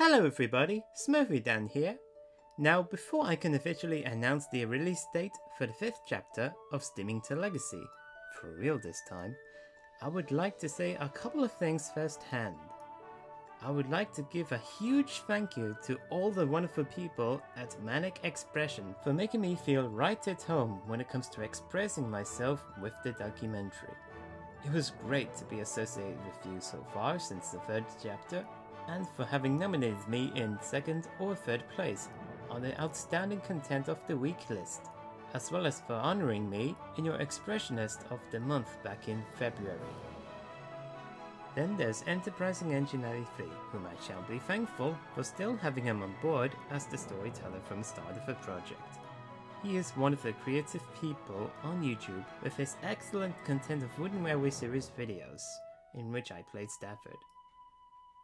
Hello everybody, Smurfy Dan here. Now before I can officially announce the release date for the fifth chapter of Steaming to Legacy, for real this time, I would like to say a couple of things firsthand. I would like to give a huge thank you to all the wonderful people at Manic Expression for making me feel right at home when it comes to expressing myself with the documentary. It was great to be associated with you so far since the third chapter, and for having nominated me in second or third place on the Outstanding Content of the Week list, as well as for honoring me in your Expressionist of the Month back in February. Then there's Enterprising Engine 93, whom I shall be thankful for still having him on board as the storyteller from the start of the project. He is one of the creative people on YouTube with his excellent content of Wooden Railway series videos, in which I played Stafford.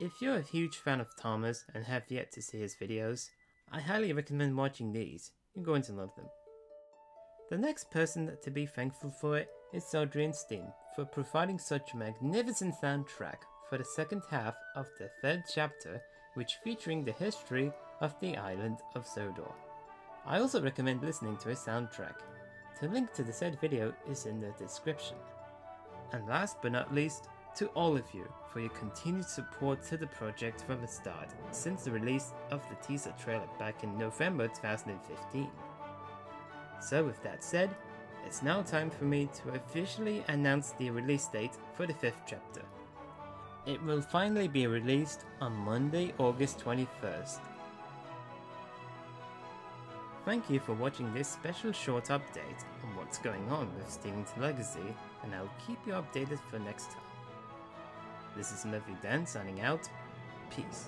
If you're a huge fan of Thomas and have yet to see his videos, I highly recommend watching these, you're going to love them. The next person to be thankful for it is Sudrian Steam for providing such a magnificent soundtrack for the second half of the third chapter which featuring the history of the island of Sodor. I also recommend listening to his soundtrack. The link to the said video is in the description. And last but not least, to all of you for your continued support to the project from the start since the release of the teaser trailer back in November 2015. So with that said, it's now time for me to officially announce the release date for the fifth chapter. It will finally be released on Monday, August 21st. Thank you for watching this special short update on what's going on with to Legacy, and I'll keep you updated for next time. This is Smurfy Dan signing out. Peace.